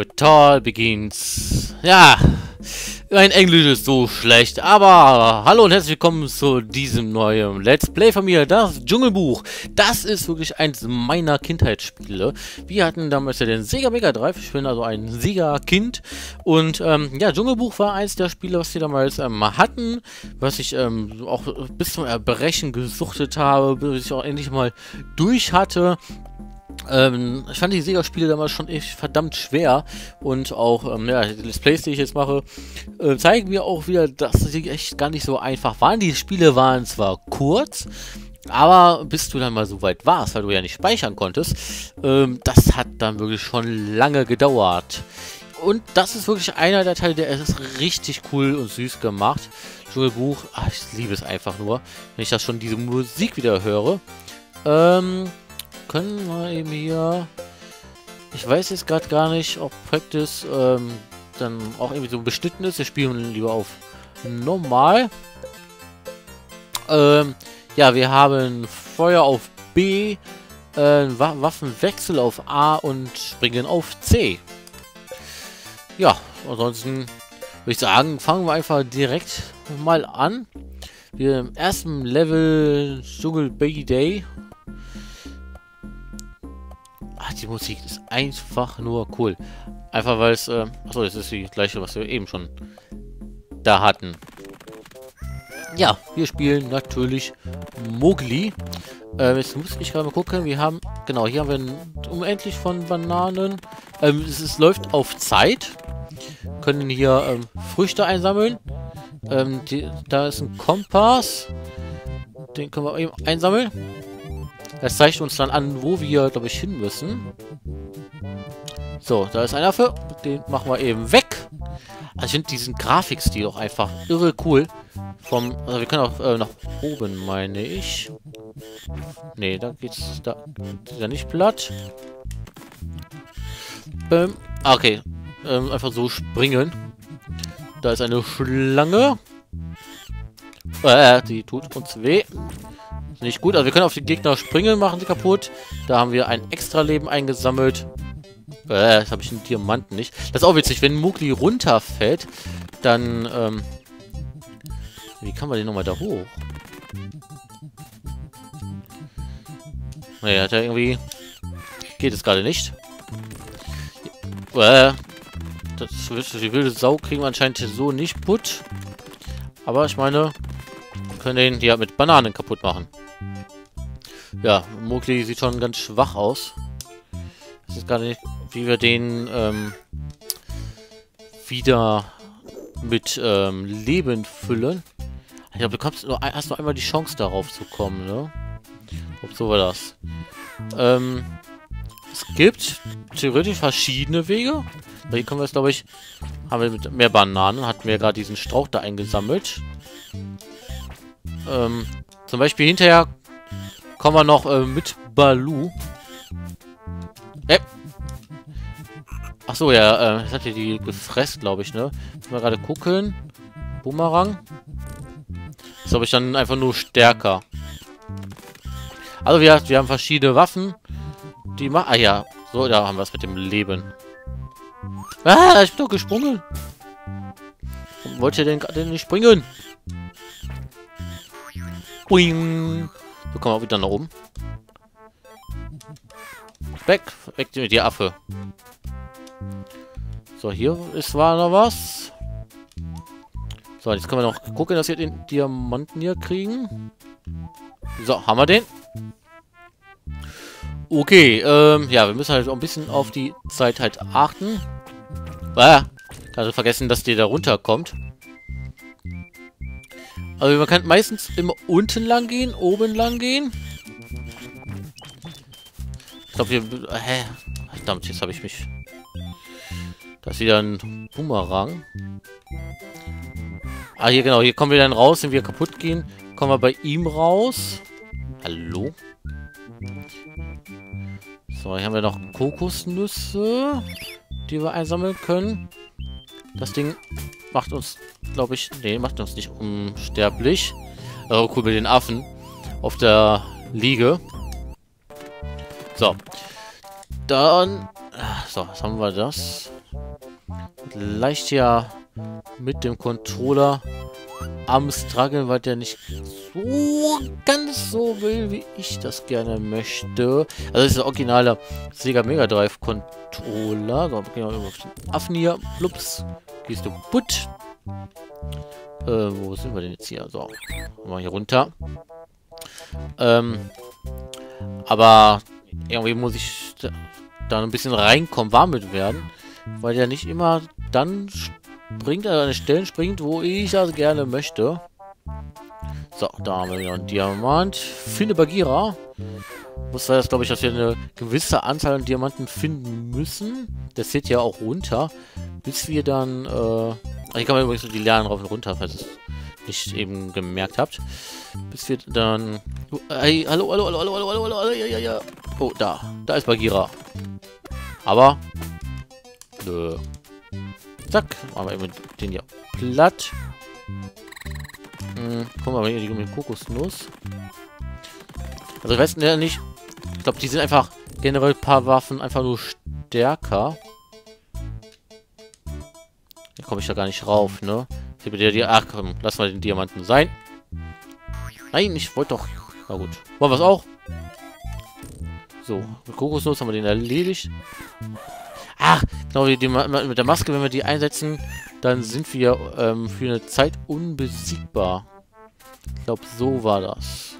Your tour begins. Ja, mein Englisch ist so schlecht, aber hallo und herzlich willkommen zu diesem neuen Let's Play von mir, das Dschungelbuch. Das ist wirklich eins meiner Kindheitsspiele. Wir hatten damals ja den Sega Mega Drive, ich bin also ein Sega-Kind und ähm, ja, Dschungelbuch war eins der Spiele, was wir damals ähm, hatten, was ich ähm, auch bis zum Erbrechen gesuchtet habe, bis ich auch endlich mal durch hatte. Ähm, ich fand die Sega-Spiele damals schon echt verdammt schwer und auch, ähm, ja, die Let's Plays, die ich jetzt mache, äh, zeigen mir auch wieder, dass sie echt gar nicht so einfach waren. Die Spiele waren zwar kurz, aber bis du dann mal so weit warst, weil du ja nicht speichern konntest, ähm, das hat dann wirklich schon lange gedauert. Und das ist wirklich einer der Teile, der ist richtig cool und süß gemacht. Dschungelbuch, ach, ich liebe es einfach nur, wenn ich das schon diese Musik wieder höre. Ähm, können wir eben hier... Ich weiß jetzt gerade gar nicht, ob Practice ähm, dann auch irgendwie so beschnitten ist. Wir spielen lieber auf normal. Ähm, ja, wir haben Feuer auf B, äh, Waffenwechsel auf A und Springen auf C. Ja, ansonsten würde ich sagen, fangen wir einfach direkt mal an. Wir im ersten Level Jungle Baby Day Die Musik ist einfach nur cool. Einfach weil es, äh, achso, das ist die gleiche, was wir eben schon da hatten. Ja, wir spielen natürlich Mowgli. Ähm, jetzt muss ich gerade mal gucken. Wir haben, genau, hier haben wir unendlich von Bananen. Ähm, es, es, läuft auf Zeit. Wir können hier ähm, Früchte einsammeln. Ähm, die, da ist ein Kompass. Den können wir eben einsammeln. Das zeigt uns dann an, wo wir, glaube ich, hin müssen. So, da ist einer für. Den machen wir eben weg. Also ich finde diesen Grafikstil auch einfach irre cool. Vom, also wir können auch äh, nach oben, meine ich. Ne, da geht's da, da nicht platt. Ähm, ah, okay. Ähm, einfach so springen. Da ist eine Schlange. Äh, die tut uns weh. Nicht gut. Also wir können auf die Gegner springen, machen sie kaputt. Da haben wir ein extra Leben eingesammelt. Äh, das habe ich einen Diamanten nicht. Das ist auch witzig. Wenn Mugli runterfällt, dann, ähm... Wie kann man den nochmal da hoch? Naja, hat er irgendwie... Geht es gerade nicht. Äh, das, die wilde Sau kriegen wir anscheinend so nicht putt. Aber ich meine, wir können den ja mit Bananen kaputt machen. Ja, Mowgli sieht schon ganz schwach aus. Ich weiß gar nicht, wie wir den ähm, wieder mit ähm, Leben füllen. Ich glaube, du kommst nur, hast nur einmal die Chance darauf zu kommen, ne? Glaube, so war das. Ähm, es gibt theoretisch verschiedene Wege. Hier können wir es, glaube ich, haben wir mit mehr Bananen, hatten wir gerade diesen Strauch da eingesammelt. Ähm, zum Beispiel hinterher Kommen wir noch äh, mit Balu. Äh. Ach so, ja, äh, das hat hier die gefressen, glaube ich, ne? Müssen wir gerade gucken. Bumerang. Ist, glaube ich, dann einfach nur stärker. Also, wir, wir haben verschiedene Waffen. Die machen... Ah, ja. So, da haben wir es mit dem Leben. Ah, ich bin doch gesprungen. Wollt ihr denn gerade nicht springen? Boing. Wir kommen auch wieder nach oben. Weg, weg mit dir Affe. So, hier ist war noch was. So, jetzt können wir noch gucken, dass wir den Diamanten hier kriegen. So, haben wir den. Okay, ähm, ja, wir müssen halt auch ein bisschen auf die Zeit halt achten. Ah, also vergessen, dass die da runterkommt. Also man kann meistens immer unten lang gehen, oben lang gehen. Ich glaube, hier... Hä? Verdammt, jetzt habe ich mich... Da ist wieder ein Boomerang. Ah, hier genau. Hier kommen wir dann raus, wenn wir kaputt gehen. Kommen wir bei ihm raus. Hallo? So, hier haben wir noch Kokosnüsse, die wir einsammeln können. Das Ding macht uns, glaube ich, nee, macht uns nicht unsterblich. Oh, cool, mit den Affen auf der Liege. So. Dann, so, was haben wir das? leicht hier mit dem Controller am struggeln, weil der nicht so ganz so will, wie ich das gerne möchte. Also das ist der originale Sega Mega Drive Controller. So, gehen wir auf den Affen hier. Plups. Gehst du putt. Äh, wo sind wir denn jetzt hier? So, mal hier runter. Ähm, aber irgendwie muss ich da, da ein bisschen reinkommen, warm mit werden. Weil der nicht immer dann springt, also an Stellen springt, wo ich das gerne möchte. So, da haben wir wieder einen Diamant. Finde Bagira. Muss das, glaube ich, dass wir eine gewisse Anzahl an Diamanten finden müssen. Das zählt ja auch runter. Bis wir dann, äh... Hier kann man übrigens die Lernen rauf und runter, falls ihr es nicht eben gemerkt habt. Bis wir dann... Hey, hallo, hallo, hallo, hallo, hallo, hallo, hallo, ja, ja, ja. Oh, da. Da ist Bagira. Aber... Nö. Zack. Machen wir eben den hier platt. Hm, guck mal, hier die Kokosnuss. Also ich weiß ja nicht. Ich glaube, die sind einfach generell ein paar Waffen einfach nur stärker. Da komme ich da gar nicht rauf, ne? Ich der die. Ach komm, lass mal den Diamanten sein. Nein, ich wollte doch. Na gut. Wollen wir es auch? So, mit Kokosnuss haben wir den erledigt. Ach, genau, die, die, mit der Maske, wenn wir die einsetzen, dann sind wir ähm, für eine Zeit unbesiegbar. Ich glaube, so war das.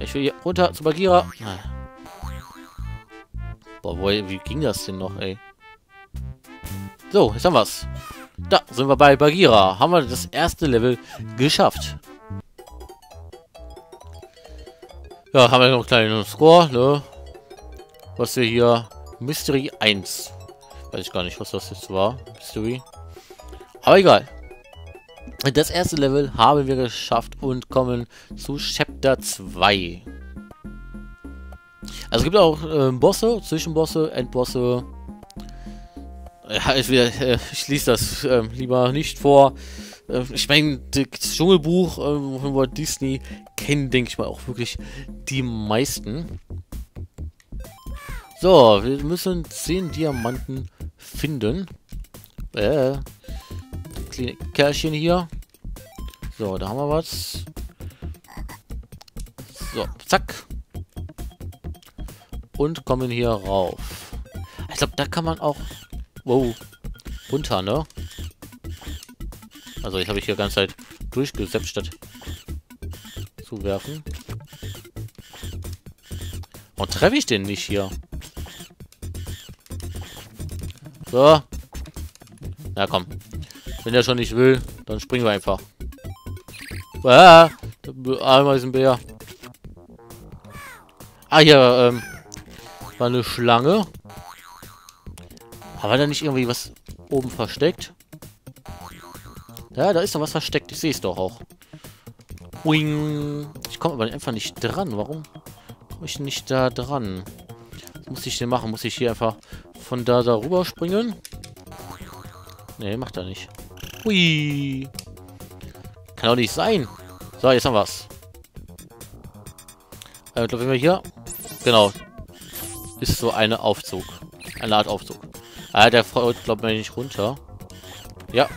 Ich will hier runter zu Bagira. Boah, wo, wie ging das denn noch, ey? So, jetzt haben wir's. Da sind wir bei Bagira. Haben wir das erste Level geschafft. Ja, haben wir noch einen kleinen Score, ne? Was wir hier Mystery 1. Weiß ich gar nicht, was das jetzt war. Mystery. Aber egal. Das erste Level haben wir geschafft und kommen zu Chapter 2. Also es gibt auch äh, Bosse, Zwischenbosse, Endbosse. Ja, ich, äh, ich lese das äh, lieber nicht vor. Äh, ich meine, das Dschungelbuch äh, von Walt Disney kennen, denke ich mal, auch wirklich die meisten. So, wir müssen 10 Diamanten finden. Äh, kleine Kerlchen hier. So, da haben wir was. So, zack. Und kommen hier rauf. Ich glaube, da kann man auch... Wow. Runter, ne? Also, ich habe ich hier ganze Zeit durchgesetzt, statt zu werfen. Und treffe ich den nicht hier? So. Na komm. Wenn er schon nicht will, dann springen wir einfach. Ah, Ameisenbär. Ah, hier, ähm, war eine Schlange. Aber da nicht irgendwie was oben versteckt? Ja, da ist doch was versteckt. Ich sehe es doch auch. Wing. Ich komme aber einfach nicht dran. Warum komme ich nicht da dran? Was muss ich denn machen? Muss ich hier einfach von da da rüber springen? Nee, macht er nicht. Hui. Kann doch nicht sein. So, jetzt haben wir's. Äh, glaube, wenn wir hier... Genau. Ist so eine Aufzug. Eine Art Aufzug. Ah, der freut, glaube ich, nicht runter. Ja.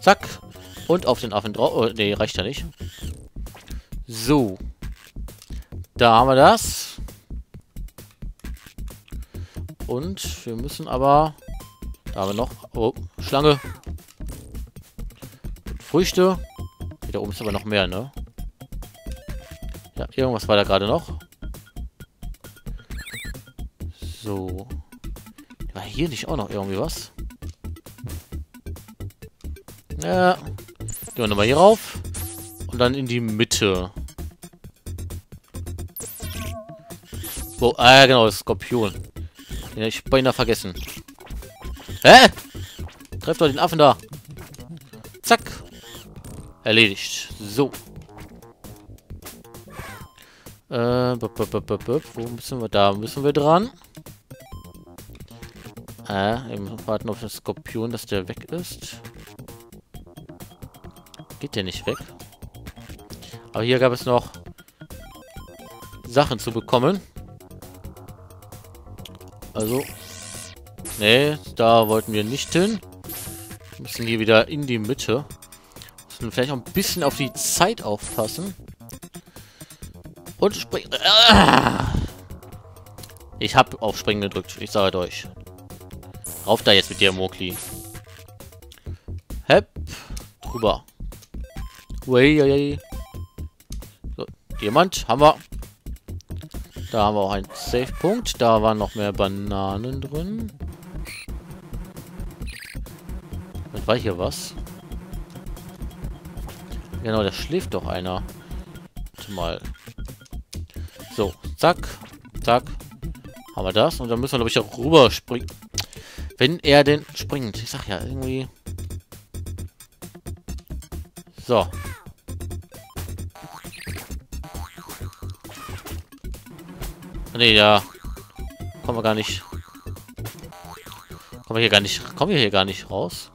Zack. Und auf den Affen drauf. Oh, nee, reicht ja nicht. So. Da haben wir das. Und wir müssen aber... Da haben wir noch... Oh, Schlange. Früchte. Hier da oben ist aber noch mehr, ne? Ja, irgendwas war da gerade noch. So. War hier nicht auch noch irgendwie was? Ja. Gehen wir nochmal hier rauf. Und dann in die Mitte. Wo? Ah, genau, das Skorpion. Ja, ich beinahe vergessen. Hä? Treff doch den Affen da. Zack. Erledigt. So. Äh, bup, bup, bup, wo müssen wir? Da müssen wir dran. Äh, eben warten auf den Skorpion, dass der weg ist. Geht der nicht weg? Aber hier gab es noch Sachen zu bekommen. Also Nee, da wollten wir nicht hin. Wir müssen hier wieder in die Mitte. Müssen vielleicht auch ein bisschen auf die Zeit aufpassen. Und springen. Ah! Ich habe auf Springen gedrückt. Ich sage euch. Rauf da jetzt mit dir, Mokli. Hepp. Drüber. Uiuiui. So, jemand. Haben wir. Da haben wir auch einen Safe-Punkt. Da waren noch mehr Bananen drin. Hier was? Genau, da schläft doch einer. Warte mal. So, zack, zack. Haben wir das. Und dann müssen wir, glaube ich, auch rüber springen. Wenn er denn springt. Ich sag ja, irgendwie... So. Nee, ja. Kommen wir gar nicht. Kommen wir hier gar nicht. Kommen wir hier gar nicht raus.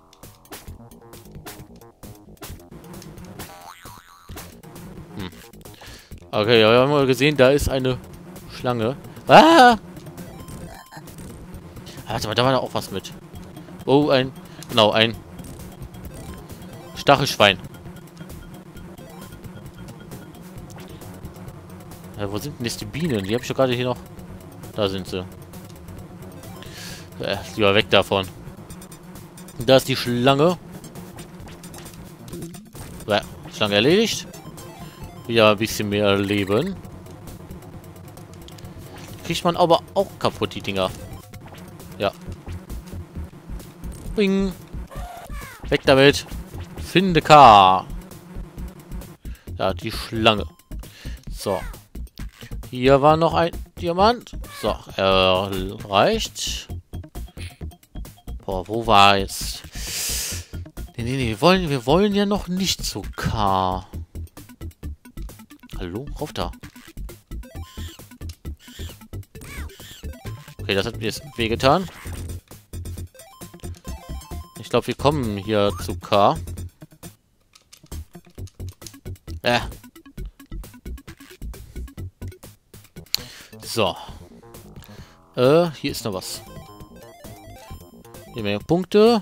Okay, ja, wir haben mal gesehen, da ist eine Schlange. Ah! Warte mal, da war da auch was mit. Oh, ein... Genau, ein... Stachelschwein. Ja, wo sind denn jetzt die Bienen? Die habe ich doch gerade hier noch... Da sind sie. Äh, lieber weg davon. Da ist die Schlange. Ja, Schlange erledigt. Wieder ein bisschen mehr Leben. Kriegt man aber auch kaputt, die Dinger. Ja. Bing. Weg damit. Finde K. Ja, die Schlange. So. Hier war noch ein Diamant. So, er reicht. Boah, wo war jetzt? Nee, nee, nee, wir wollen, wir wollen ja noch nicht zu K. Hallo? Rauf da. Okay, das hat mir jetzt wehgetan. Ich glaube, wir kommen hier zu K. Äh. So. Äh, hier ist noch was. Hier mehr Punkte.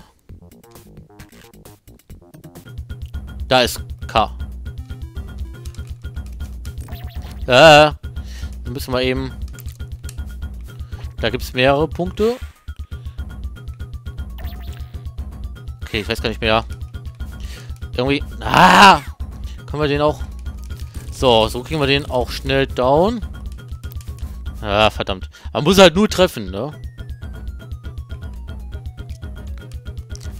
Da ist Äh. Müssen wir eben da gibt es mehrere Punkte. Okay, ich weiß gar nicht mehr. Irgendwie... Ah! Können wir den auch... So, so kriegen wir den auch schnell down. Ah, verdammt. Man muss halt nur treffen, ne?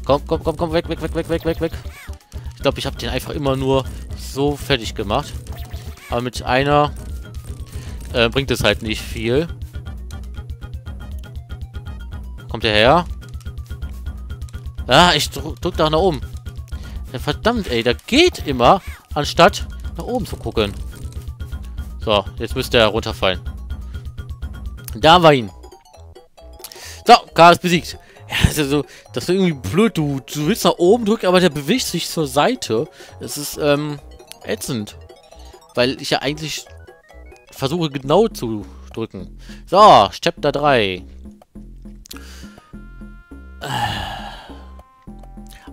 Komm, komm, komm, komm, weg, weg, weg, weg, weg, weg, weg. Ich glaube, ich habe den einfach immer nur so fertig gemacht. Aber mit einer äh, bringt es halt nicht viel. Kommt der her? Ah, ich drück, drück nach oben. Verdammt, ey, da geht immer, anstatt nach oben zu gucken. So, jetzt müsste er runterfallen. Da war ihn. So, K ist besiegt. Ja, das ist, so, das ist irgendwie blöd. Du, du willst nach oben drücken, aber der bewegt sich zur Seite. Das ist, ähm, ätzend. Weil ich ja eigentlich versuche genau zu drücken. So, Chapter 3.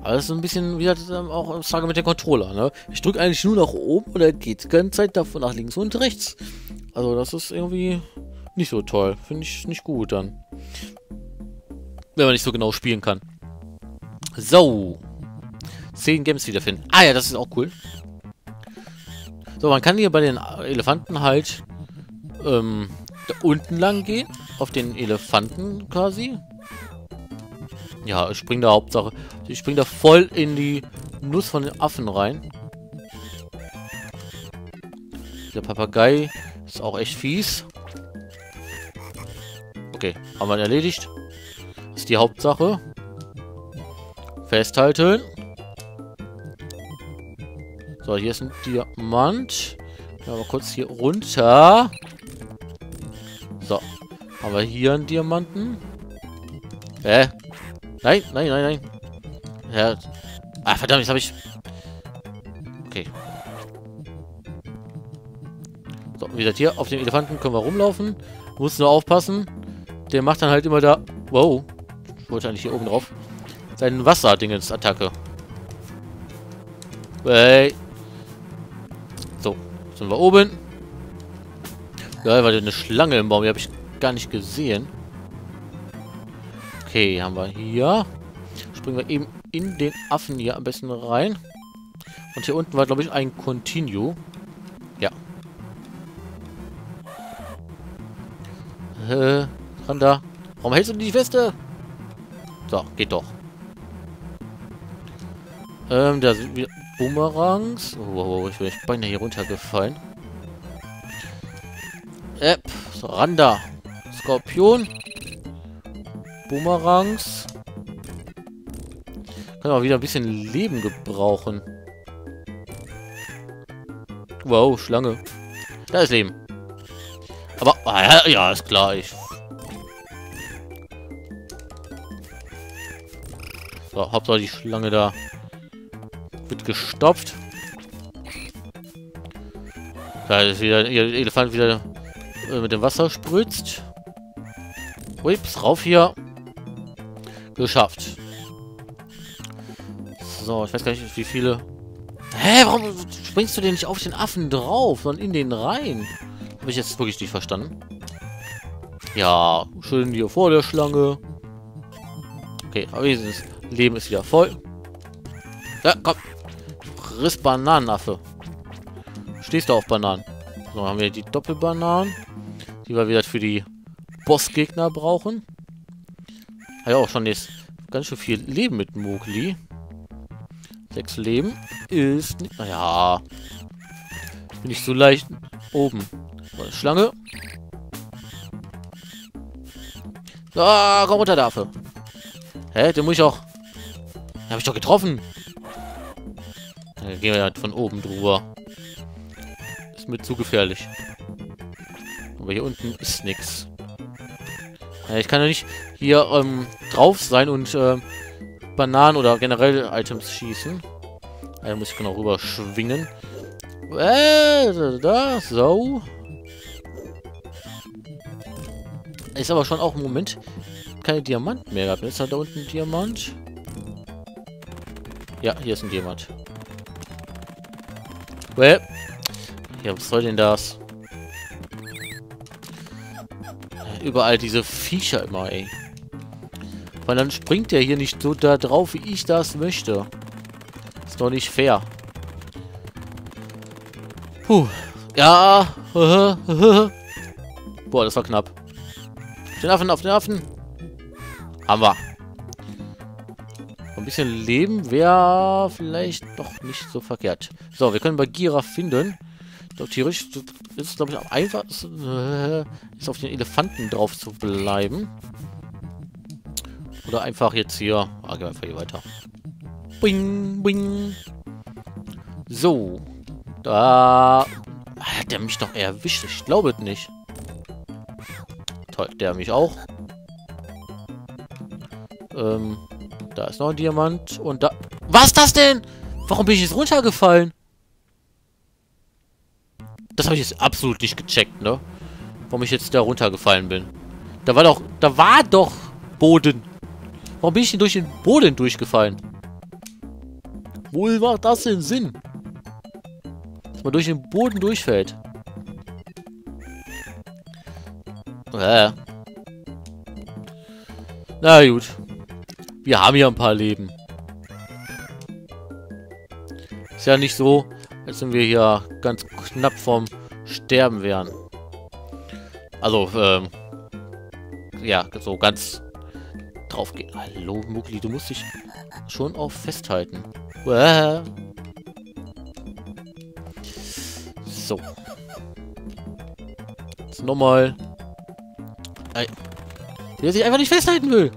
Aber das ist ein bisschen, wie gesagt, auch Frage mit dem Controller, ne? Ich drücke eigentlich nur nach oben und er geht die ganze Zeit davon nach links und rechts. Also das ist irgendwie nicht so toll. Finde ich nicht gut dann. Wenn man nicht so genau spielen kann. So. 10 Games wiederfinden. Ah ja, das ist auch cool. So, man kann hier bei den Elefanten halt ähm, da unten lang gehen. Auf den Elefanten quasi. Ja, ich spring da Hauptsache. Ich spring da voll in die Nuss von den Affen rein. Der Papagei ist auch echt fies. Okay, haben wir erledigt. Das ist die Hauptsache. Festhalten. So, hier ist ein Diamant. Ja, mal kurz hier runter. So. Haben wir hier einen Diamanten. Hä? Nein, nein, nein, nein. Ja. Ah, verdammt, jetzt habe ich... Okay. So, wie hier auf dem Elefanten können wir rumlaufen. Muss nur aufpassen. Der macht dann halt immer da... Wow. wollte eigentlich hier oben drauf. Sein Wasserdingens-Attacke. Hey. So, sind wir oben. Ja, war eine Schlange im Baum. Die habe ich gar nicht gesehen. Okay, haben wir hier. Springen wir eben in den Affen hier am besten rein. Und hier unten war, glaube ich, ein Continue. Ja. Äh, ran da. Warum hältst du die Weste? So, geht doch. Ähm, da sind wir Boomerangs. Oh, oh, oh, ich bin beinahe hier runtergefallen. App. So, ran da. Skorpion. Boomerangs. Können wir wieder ein bisschen Leben gebrauchen. Wow, Schlange. Da ist Leben. Aber, ah, ja, ja, ist klar. Ich so, Hauptsache die Schlange da wird gestopft. Da ist wieder ihr Elefant wieder äh, mit dem Wasser spritzt. Ups, rauf hier. Geschafft. So, ich weiß gar nicht, wie viele... Hä, warum springst du denn nicht auf den Affen drauf, sondern in den rein? Habe ich jetzt wirklich nicht verstanden. Ja, schön hier vor der Schlange. Okay, aber dieses Leben ist wieder voll. Ja, komm. Friss Bananenaffe. Stehst du auf Bananen? So, haben wir die Doppelbananen. Die wir wieder für die Bossgegner brauchen. Hat ja auch schon jetzt ganz schön viel Leben mit Mowgli. Sechs Leben ist... Naja. Bin ich so leicht oben. Schlange. Ah, komm runter dafür. Hä? Den muss ich auch... Den hab ich doch getroffen. Dann gehen wir halt von oben drüber. Ist mir zu gefährlich. Aber hier unten ist nichts. Ich kann ja nicht hier ähm, drauf sein und äh, Bananen oder generell Items schießen. Da muss ich genau rüber schwingen. Äh, da, so. Ist aber schon auch im Moment keine Diamant mehr gehabt. Da, da unten ein Diamant? Ja, hier ist ein Diamant. Well. Ja, was soll denn das? Überall diese Viecher immer, ey. Weil dann springt der hier nicht so da drauf, wie ich das möchte. Ist doch nicht fair. Puh. Ja. Boah, das war knapp. Auf den Affen, auf den Affen. Haben wir. Ein bisschen Leben wäre vielleicht doch nicht so verkehrt. So, wir können bei Gira finden. Theoretisch ist es, glaube ich, am einfachsten, äh, ist auf den Elefanten drauf zu bleiben. Oder einfach jetzt hier. Ah, gehen wir einfach hier weiter. Bing, bing. So. Da hat der mich doch erwischt. Ich glaube es nicht. Toll, der mich auch. Ähm, da ist noch ein Diamant. Und da... Was ist das denn? Warum bin ich jetzt runtergefallen? Das habe ich jetzt absolut nicht gecheckt, ne? Warum ich jetzt da runtergefallen bin. Da war doch... Da war doch Boden. Warum bin ich denn durch den Boden durchgefallen? Wohl macht das denn Sinn? Dass man durch den Boden durchfällt. Äh. Na gut. Wir haben ja ein paar Leben. Ist ja nicht so, als wenn wir hier ganz knapp vorm Sterben wären. Also, ähm, ja, so ganz drauf gehen. Hallo, Mugli, du musst dich schon auch festhalten. Uah. So. Jetzt nochmal. Der sich einfach nicht festhalten will.